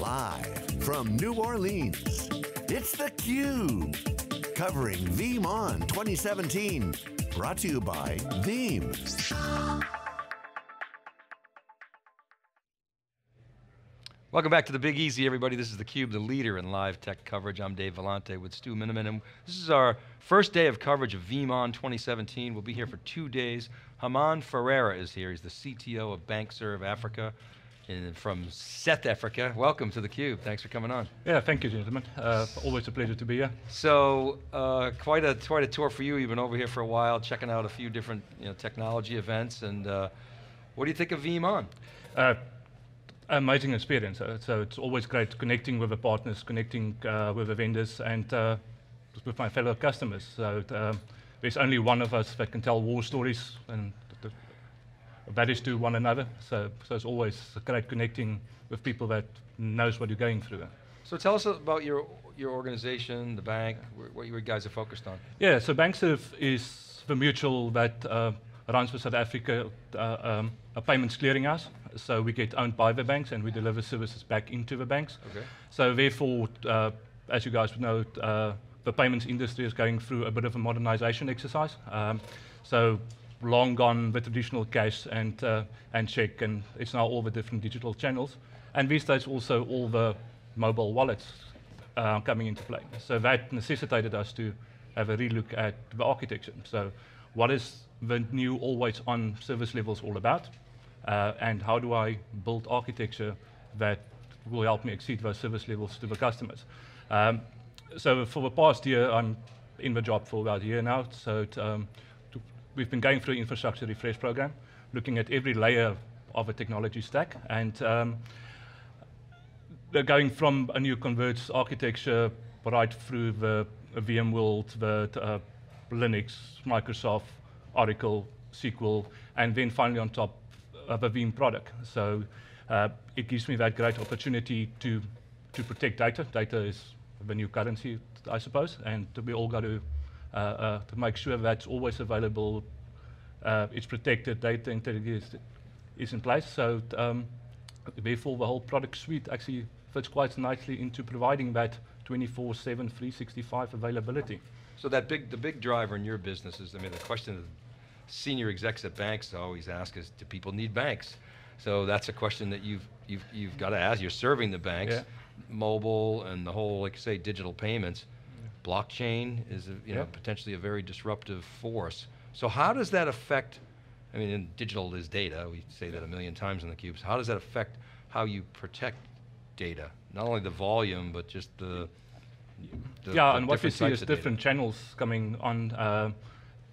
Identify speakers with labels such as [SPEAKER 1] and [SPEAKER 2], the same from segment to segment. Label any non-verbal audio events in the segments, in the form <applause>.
[SPEAKER 1] Live from New Orleans, it's theCUBE. Covering VeeamON 2017. Brought to you by Veeam.
[SPEAKER 2] Welcome back to the Big Easy, everybody. This is theCUBE, the leader in live tech coverage. I'm Dave Vellante with Stu Miniman, and this is our first day of coverage of VeeamON 2017. We'll be here for two days. Hamman Ferreira is here. He's the CTO of BankservAfrica in, from South Africa. Welcome to theCUBE, thanks for coming on.
[SPEAKER 3] Yeah, thank you gentlemen. Uh, always a pleasure to be here.
[SPEAKER 2] So, uh, quite, a, quite a tour for you. You've been over here for a while, checking out a few different you know, technology events, and uh, what do you think of VeeamON?
[SPEAKER 3] Uh, amazing experience. Uh, so it's always great connecting with the partners, connecting uh, with the vendors, and uh, with my fellow customers. So there's only one of us that can tell war stories, and that is to one another. So, so it's always great connecting with people that knows what you're going through.
[SPEAKER 2] So tell us about your your organization, the bank, what you guys are focused on.
[SPEAKER 3] Yeah, so Bankserv is the mutual that uh, runs for South Africa uh, um, a payments clearinghouse. So we get owned by the banks and we deliver services back into the banks.
[SPEAKER 2] Okay.
[SPEAKER 3] So therefore, uh, as you guys know, uh, the payments industry is going through a bit of a modernization exercise. Um, so long gone the traditional cash and, uh, and check, and it's now all the different digital channels. And these days also all the mobile wallets uh, coming into play. So that necessitated us to have a relook at the architecture. So what is the new always on service levels all about? Uh, and how do I build architecture that will help me exceed those service levels to the customers? Um, so for the past year, I'm in the job for about a year now. So um, to, we've been going through infrastructure refresh program, looking at every layer of a technology stack, and um, they're going from a new converged architecture right through the VMware, the uh, Linux, Microsoft, Oracle, SQL, and then finally on top of a Veeam product. So uh, it gives me that great opportunity to, to protect data. Data is the new currency, I suppose, and we all got to, to make sure that's always available, uh, it's protected, data integrity is, is in place. So um, therefore the whole product suite actually fits quite nicely into providing that 24-7, 365 availability.
[SPEAKER 2] So that big, the big driver in your business is, I mean, the question that senior execs at banks always ask is, do people need banks? So that's a question that you've, you've, you've got to ask. You're serving the banks, yeah. mobile and the whole, like say, digital payments. Blockchain is, a, you know, potentially a very disruptive force. So how does that affect, I mean, in digital is data, we say that a million times in the cubes. How does that affect how you protect data? Not only the volume, but just the,
[SPEAKER 3] the yeah, the and what we see is different data. channels coming on. Uh,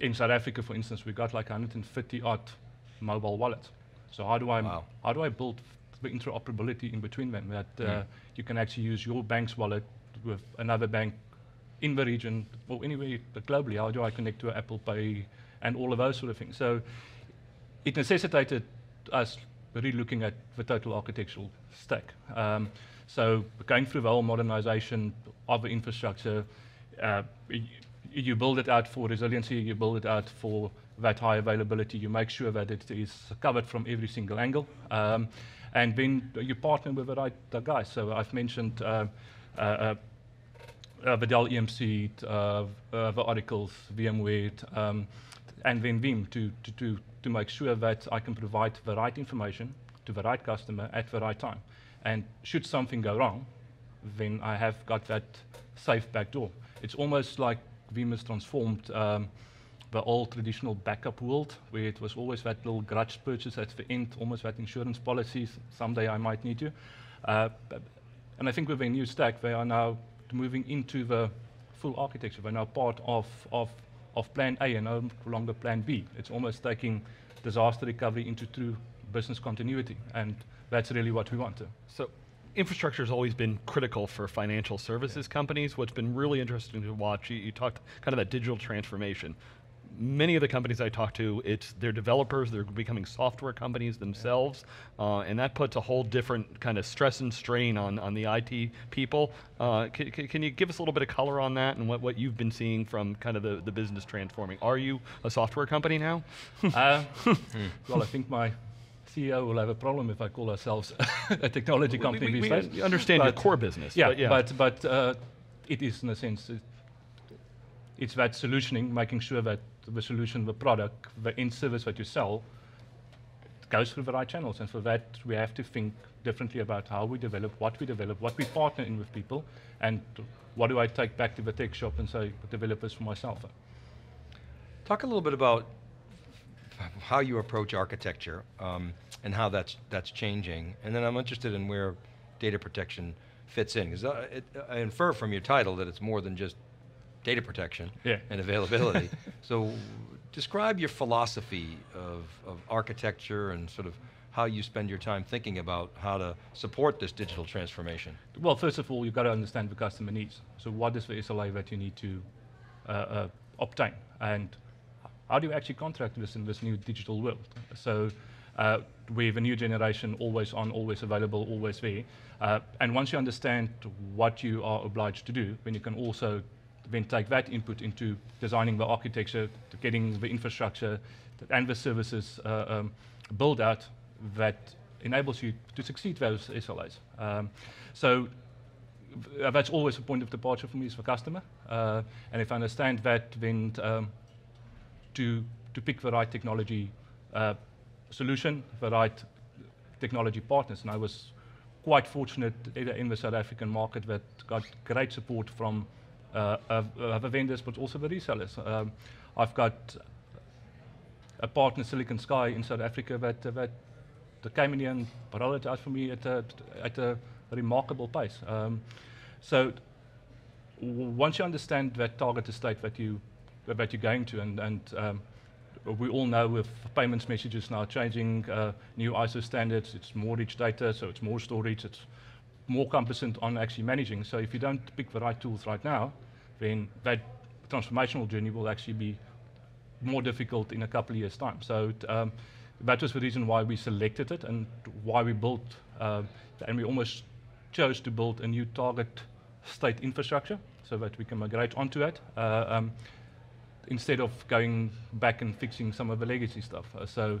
[SPEAKER 3] in South Africa, for instance, we got like 150 odd mobile wallets. So how do I wow. how do I build the interoperability in between them that uh, mm. you can actually use your bank's wallet with another bank in the region or anywhere globally? How do I connect to Apple Pay and all of those sort of things? So it necessitated us really looking at the total architectural stack. Um, so going through the whole modernization of the infrastructure, uh, you build it out for resiliency, you build it out for that high availability, you make sure that it is covered from every single angle. Um, and then you partner with the right uh, guys. So I've mentioned uh, uh, uh, uh the Dell EMC, uh, the Oracles, VMware, um, and then Veeam to, to, to, to make sure that I can provide the right information to the right customer at the right time. And should something go wrong, then I have got that safe back door. It's almost like Veeam has transformed um, the old traditional backup world, where it was always that little grudge purchase at the end, almost that insurance policies, someday I might need to. Uh, and I think with a new stack, they are now moving into the full architecture. They're now part of, of, of plan A and no longer plan B. It's almost taking disaster recovery into true business continuity, and that's really what we want to.
[SPEAKER 4] So infrastructure has always been critical for financial services yeah. companies. What's been really interesting to watch, you, you, talked kind of that digital transformation. Many of the companies I talk to, it's they're developers, they're becoming software companies themselves, uh, and that puts a whole different kind of stress and strain on, on the IT people. Uh, can, can, you give us a little bit of color on that and what, what you've been seeing from kind of the, the business transforming? Are you a software company now?
[SPEAKER 3] uh, <laughs> well, I think my CEO will have a problem if I call ourselves <laughs> a technology company we, we,
[SPEAKER 4] we, we understand but your core business.
[SPEAKER 3] Yeah, but, yeah. but, but uh, it is in a sense, it, it's that solutioning, making sure that the solution, the product, the end service that you sell goes through the right channels. And for that, we have to think differently about how we develop, what we develop, what we partner in with people, and what do I take back to the tech shop and say, develop this for myself.
[SPEAKER 2] Talk a little bit about how you approach architecture um, and how that's that's changing. And then I'm interested in where data protection fits in, because uh, I infer from your title that it's more than just data protection
[SPEAKER 3] yeah.
[SPEAKER 2] and availability. <laughs> so describe your philosophy of, of architecture and sort of how you spend your time thinking about how to support this digital transformation.
[SPEAKER 3] Well, first of all, you've got to understand the customer needs. So what is the SLA that you need to uh, uh, obtain? And how do you actually contract this in this new digital world? So uh, we have a new generation, always on, always available, always there. Uh, and once you understand what you are obliged to do, then you can also then take that input into designing the architecture, getting the infrastructure and the services uh, um, build out that enables you to succeed those SLAs. Um, so uh, that's always a point of departure for me as a customer. Uh, and if I understand that, then um, to, to pick the right technology uh, solution, the right technology partners. And I was quite fortunate in the South African market that got great support from uh, uh, the vendors, but also the resellers. Um, I've got a partner, Silicon Sky, in South Africa that, uh, that, that came in here and prioritized for me at a, at a remarkable pace. Um, so once you understand that target state that you that you're going to. And, and um, we all know with payments messages now changing, uh, new ISO standards, it's more rich data, so it's more storage, it's more competent on actually managing. So if you don't pick the right tools right now, then that transformational journey will actually be more difficult in a couple of years' time. So um, that was the reason why we selected it and why we built, uh, and we almost chose to build a new target state infrastructure so that we can migrate onto it. Uh, um, instead of going back and fixing some of the legacy stuff. Uh, so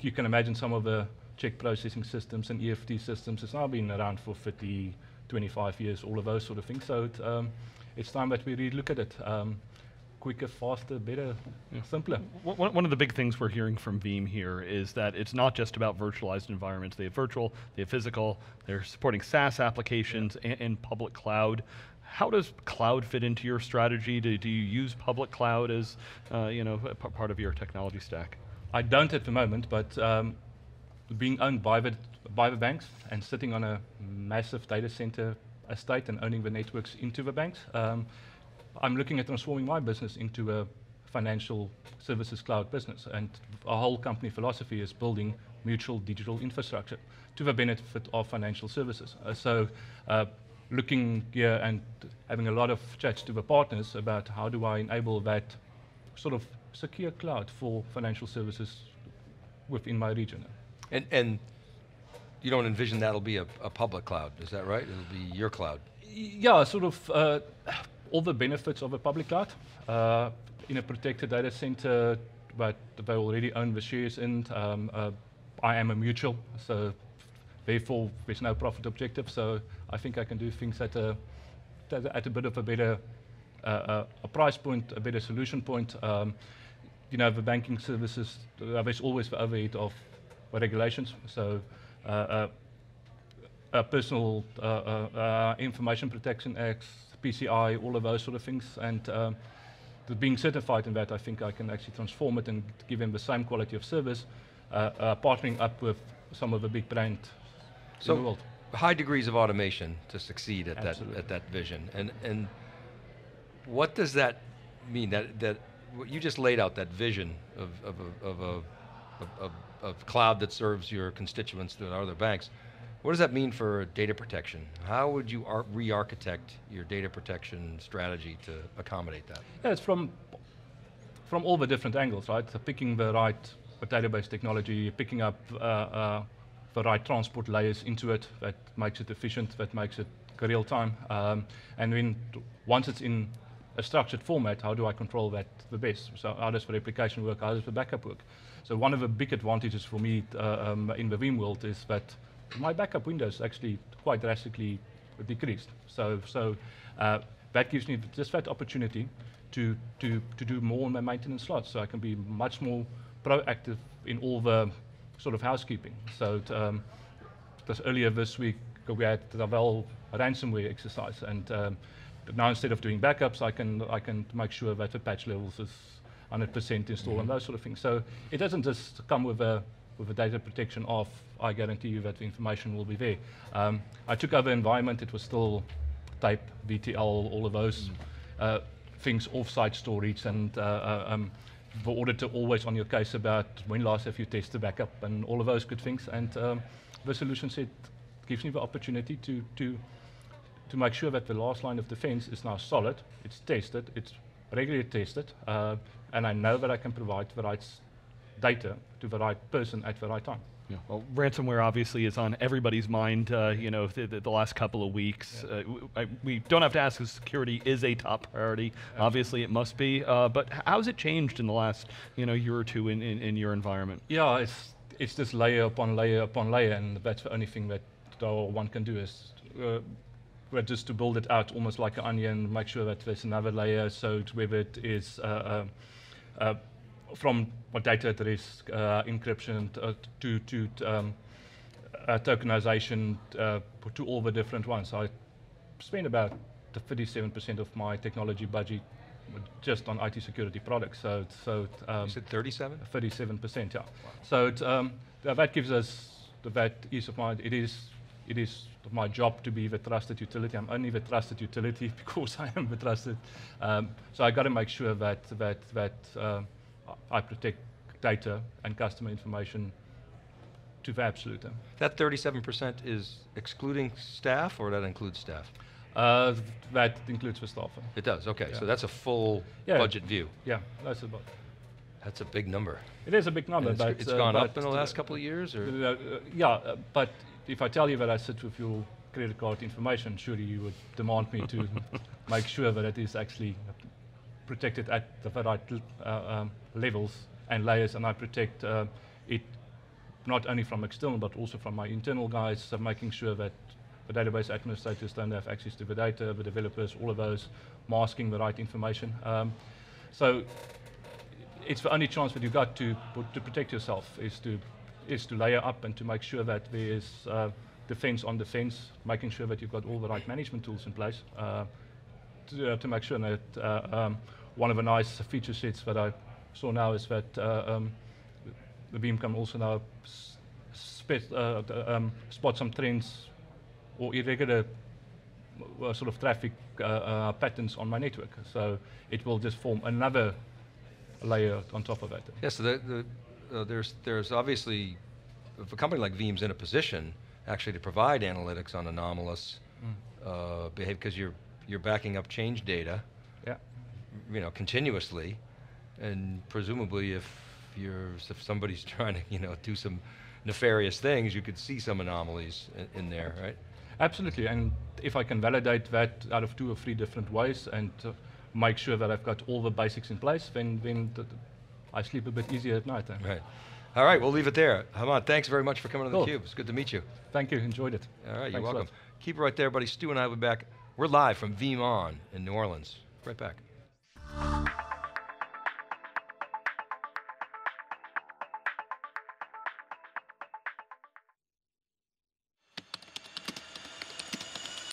[SPEAKER 3] you can imagine some of the check processing systems and EFT systems It's now been around for 50, 25 years, all of those sort of things. So it, um, it's time that we really look at it. Um, quicker, faster, better, yeah. simpler.
[SPEAKER 4] One, one of the big things we're hearing from Veeam here is that it's not just about virtualized environments. They have virtual, they have physical, they're supporting SaaS applications yeah. and, and, public cloud. How does cloud fit into your strategy? Do, do you use public cloud as uh, you know part of your technology stack?
[SPEAKER 3] I don't at the moment, but um, being owned by the, by the banks and sitting on a massive data center estate and owning the networks into the banks, um, I'm looking at transforming my business into a financial services cloud business. And our whole company philosophy is building mutual digital infrastructure to the benefit of financial services. Uh, so uh, looking here and having a lot of chats to the partners about how do I enable that sort of secure cloud for financial services within my region.
[SPEAKER 2] And, and you don't envision that'll be a, a public cloud, is that right? It'll be your cloud.
[SPEAKER 3] Yeah, sort of uh, all the benefits of a public cloud. Uh, in a protected data center, but they already own the shares in. Um, uh, I am a mutual, so therefore there's no profit objective. So I think I can do things at a, at a bit of a better uh, uh, a price point, a better solution point. Um, you know, the banking services, uh, there's always the overhead of regulations. So uh, uh, personal uh, information protection acts, PCI, all of those sort of things. And um, being certified in that, I think I can actually transform it and give them the same quality of service, partnering up with some of the big brands so in the world
[SPEAKER 2] high degrees of automation to succeed at that at that vision. And and what does that mean? That that you just laid out that vision of of a, of a of, cloud that serves your constituents through other banks. What does that mean for data protection? How would you re-architect your data protection strategy to accommodate that?
[SPEAKER 3] Yeah, it's from from all the different angles, right? So picking the right database technology, picking up uh, uh, the right transport layers into it that makes it efficient, that makes it real time. Um, and then once it's in a structured format, how do I control that the best? So how does the replication work? How does the backup work? So one of the big advantages for me uh, um, in the Veeam world is that my backup windows actually quite drastically decreased. So, so uh, that gives me just that opportunity to, to, to do more on my maintenance slots. So I can be much more proactive in all the sort of housekeeping. So um, earlier this week, we had the Ravel ransomware exercise. And um, now instead of doing backups, I can, I can make sure that the patch levels is 100% installed mm -hmm. and those sort of things. So it doesn't just come with a, with a data protection off, I guarantee you that the information will be there. Um, I took over environment, it was still type, VTL, all of those mm. uh, things, off-site storage, and uh, uh, um, the auditor always on your case about when last have you tested backup and all of those good things. And um, the solution set gives me the opportunity to, to, to make sure that the last line of defense is now solid, it's tested, it's regularly tested, uh, and I know that I can provide the right data to the right person at the right time.
[SPEAKER 4] Yeah. Well, ransomware obviously is on everybody's mind. Uh, you know, the, the, last couple of weeks, yeah. uh, I, we don't have to ask if security is a top priority. Absolutely. Obviously, it must be. Uh, but how's it changed in the last, you know, year or two in, in, in, your environment?
[SPEAKER 3] Yeah, it's it's just layer upon layer upon layer, and that's the only thing that one can do is. Uh, just to build it out almost like an onion, make sure that there's another layer, so whether it is uh, uh, from what data at risk, uh, encryption uh, to, to um, uh, tokenization uh, to all the different ones. I spend about 37% of my technology budget just on IT security products. So, so
[SPEAKER 2] um, you said 37?
[SPEAKER 3] 37%, yeah. Wow. So it, um, that gives us the that ease of mind. It is, it is my job to be the trusted utility. I'm only the trusted utility <laughs> because I am the trusted. Um, so I got to make sure that that that uh, I protect data and customer information to the absolute.
[SPEAKER 2] That 37% is excluding staff or that includes staff?
[SPEAKER 3] Uh, that includes the staff.
[SPEAKER 2] It does, okay. Yeah. So that's a full yeah. budget view.
[SPEAKER 3] Yeah, that's about.
[SPEAKER 2] That's a big number.
[SPEAKER 3] It is a big number.
[SPEAKER 2] it's,
[SPEAKER 3] but,
[SPEAKER 2] it's uh, gone up in the last couple of years? or uh,
[SPEAKER 3] Yeah, uh, but if I tell you that I sit with your credit card information, surely you would demand me to <laughs> make sure that it is actually protected at the right uh, um, levels and layers, and I protect uh, it not only from external but also from my internal guys, so making sure that the database administrators don't have access to the data, the developers, all of those, masking the right information. Um, so it's the only chance that you've got to, to protect yourself is to, is to layer up and to make sure that there is uh, defense on defense, making sure that you've got all the right management tools in place uh, to, uh, to, make sure that uh, um, one of the nice feature sets that I saw now is that uh, um, the Veeam can also now um, spot some trends or irregular sort of traffic patterns on my network. So it will just form another layer on top of that.
[SPEAKER 2] Yes, yeah, so the, the, there's, there's obviously, if a company like Veeam's in a position actually to provide analytics on anomalous mm. behavior, because you're, you're backing up change data,
[SPEAKER 3] yeah.
[SPEAKER 2] you know, continuously, and presumably if you're if somebody's <laughs> trying to you know do some nefarious things, you could see some anomalies in, in there, right?
[SPEAKER 3] Absolutely, and if I can validate that out of two or three different ways and uh, make sure that I've got all the basics in place, then then I sleep a bit easier at night. Then.
[SPEAKER 2] Right. All right, we'll leave it there. Hamman, thanks very much for coming to cool. theCUBE. It's good to meet you.
[SPEAKER 3] Thank you, enjoyed it.
[SPEAKER 2] All right, Thanks you're welcome. Keep it right there, buddy. Stu and I will be back. We're live from VeeamON in New Orleans. Right back.